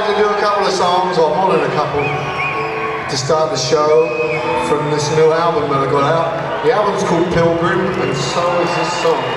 like to do a couple of songs, or more than a couple, to start the show from this new album that I got out. The album's called Pilgrim, and so is this song.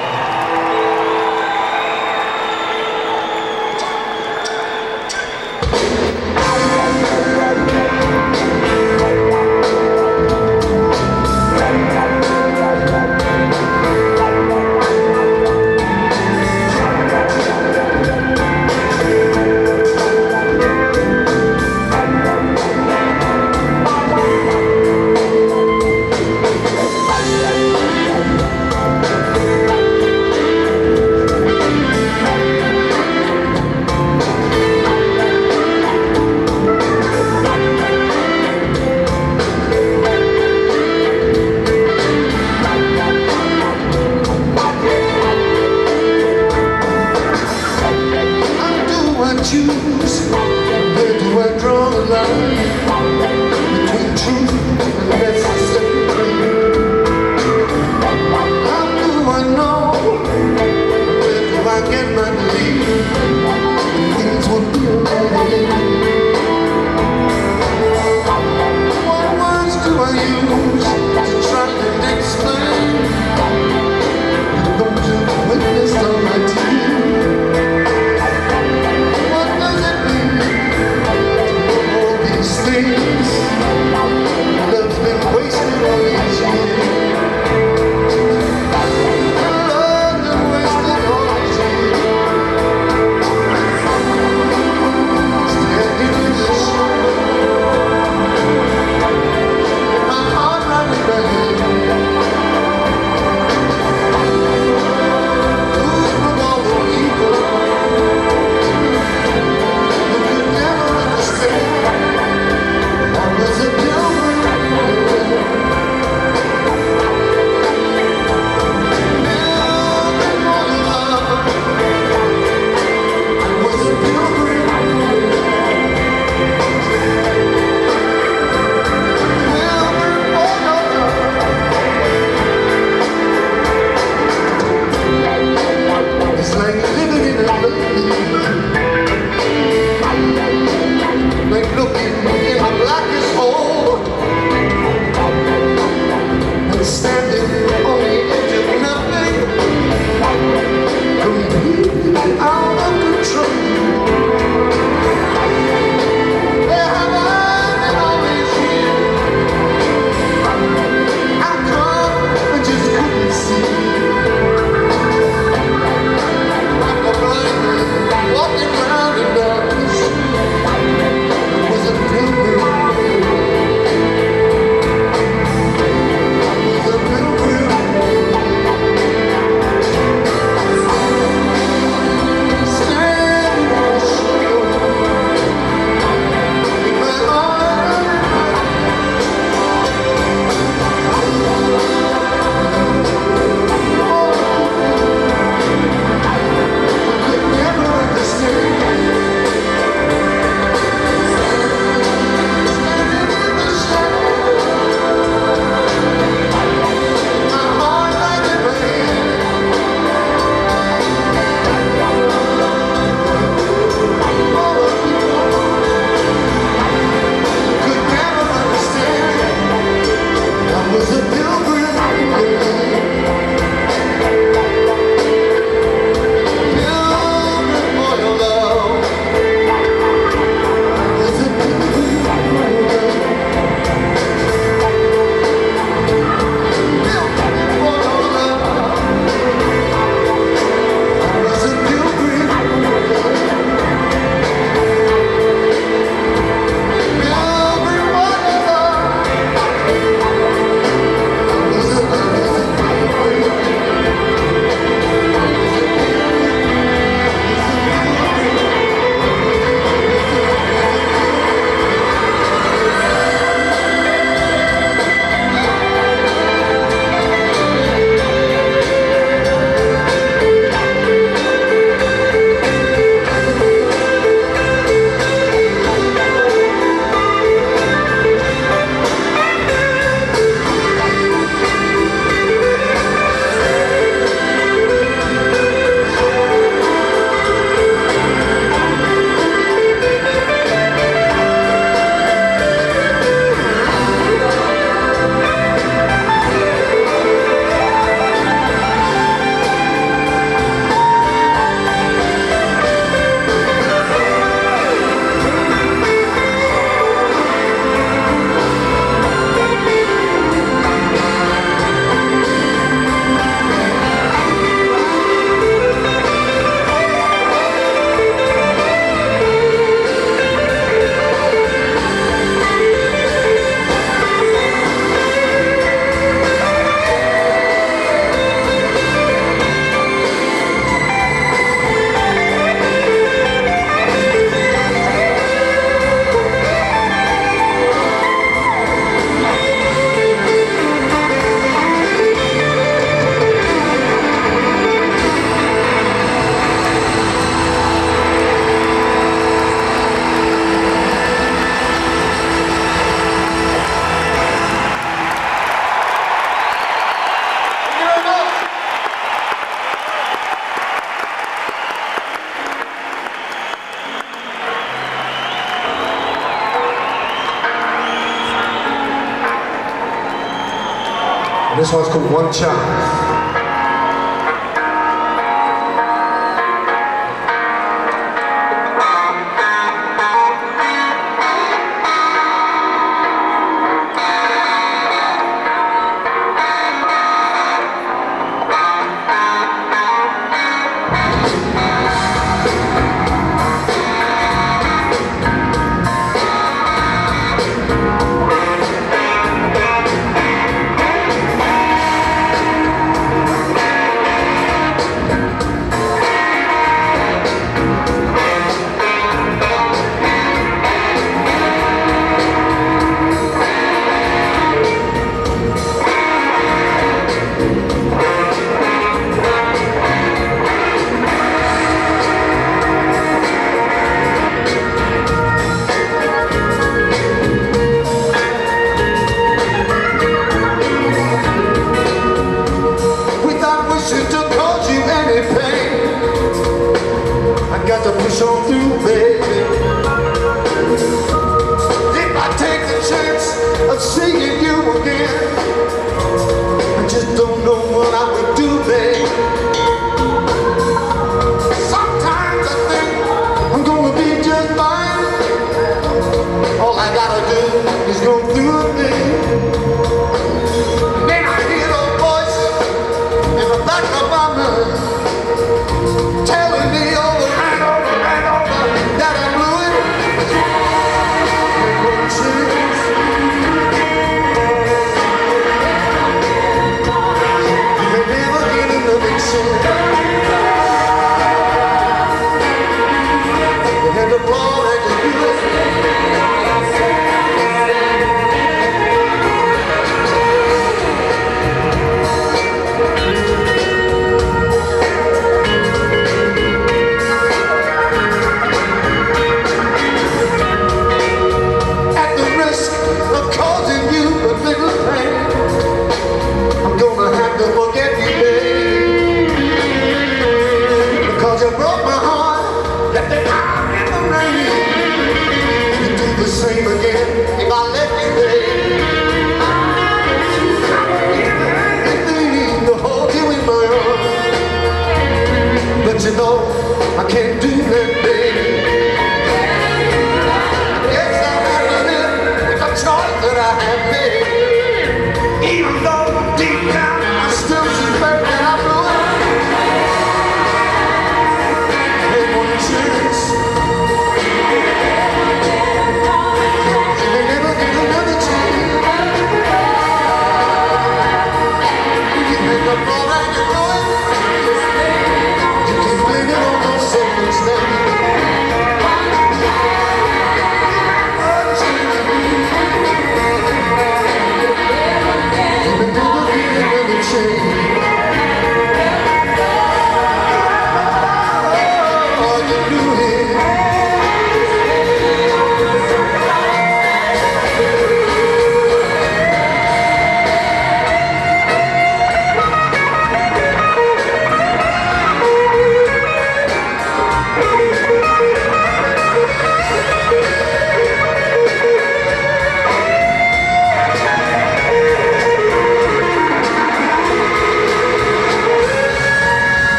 This one's called One Chance.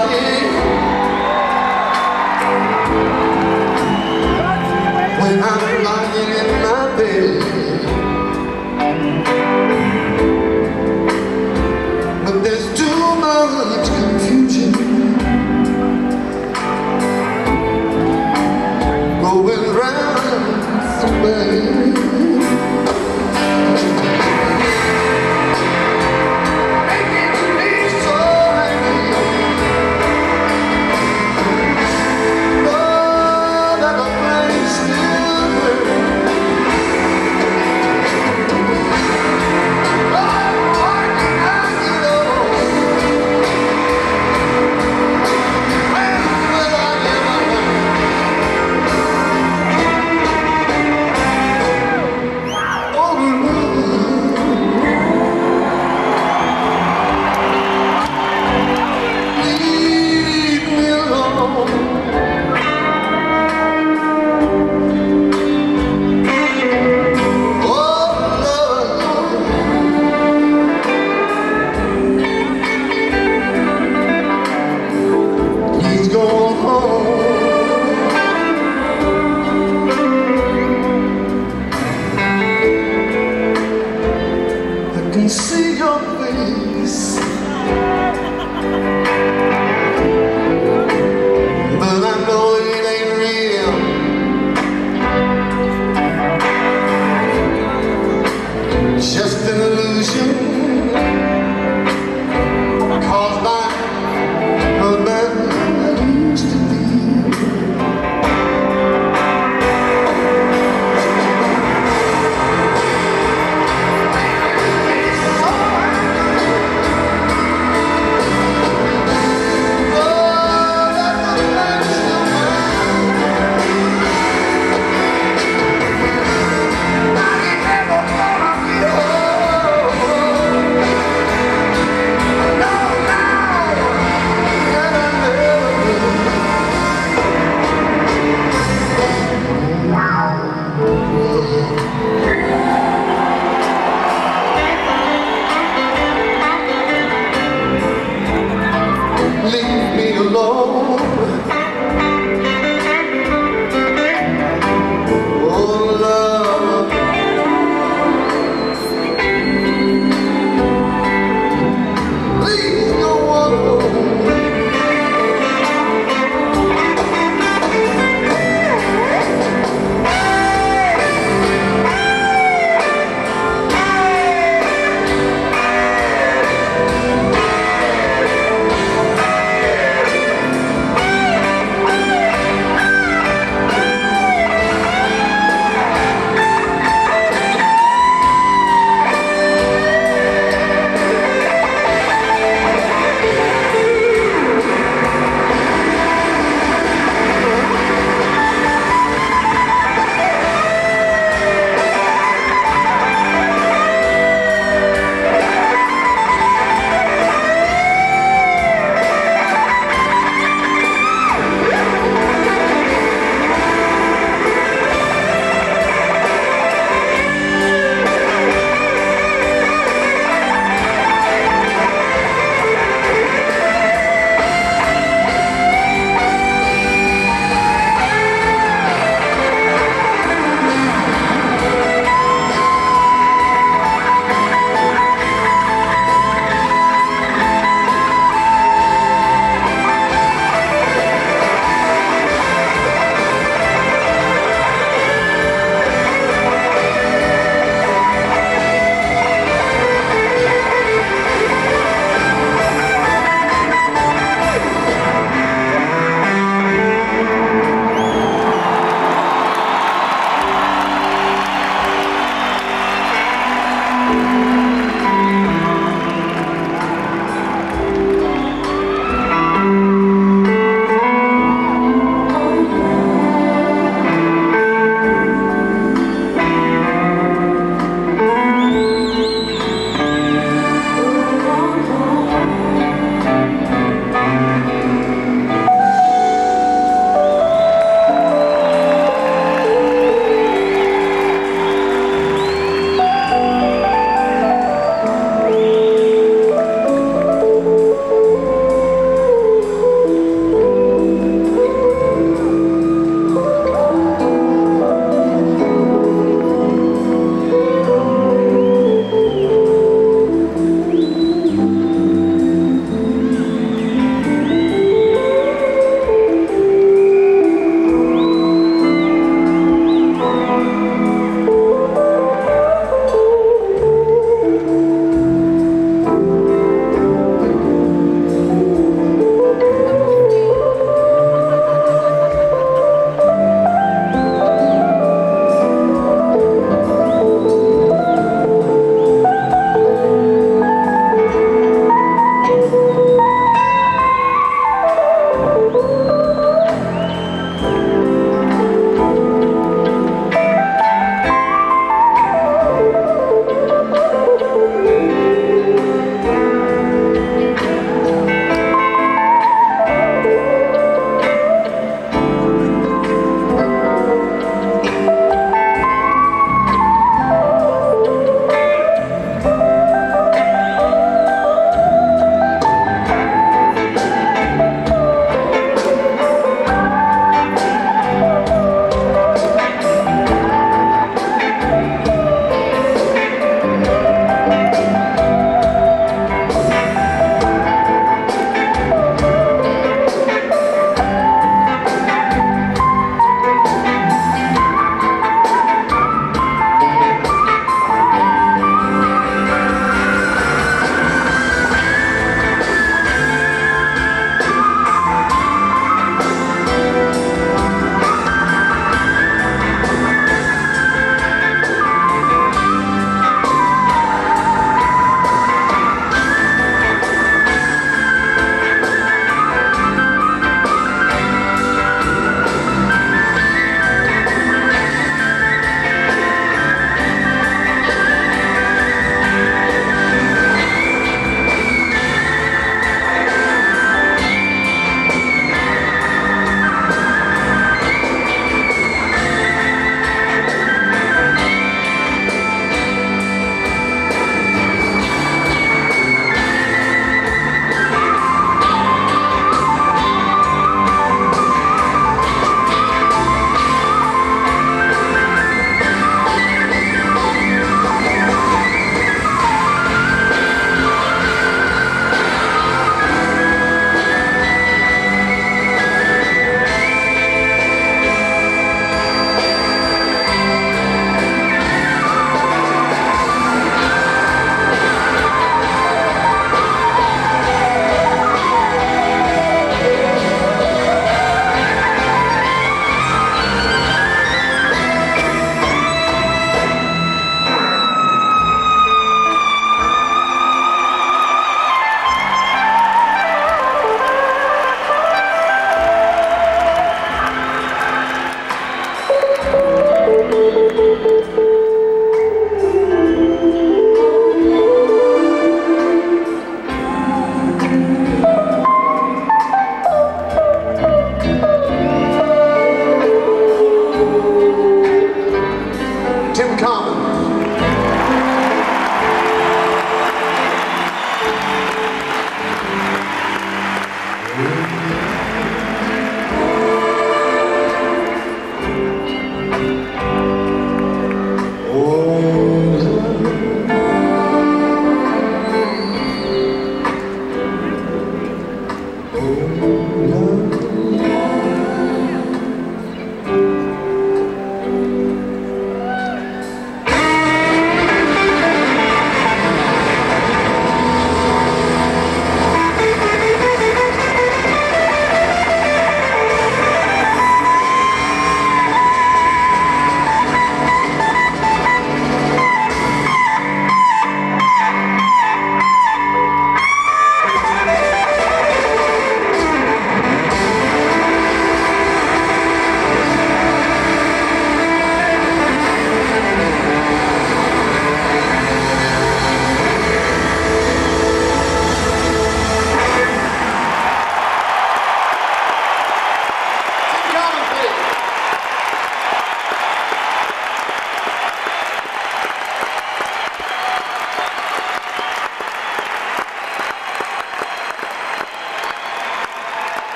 나의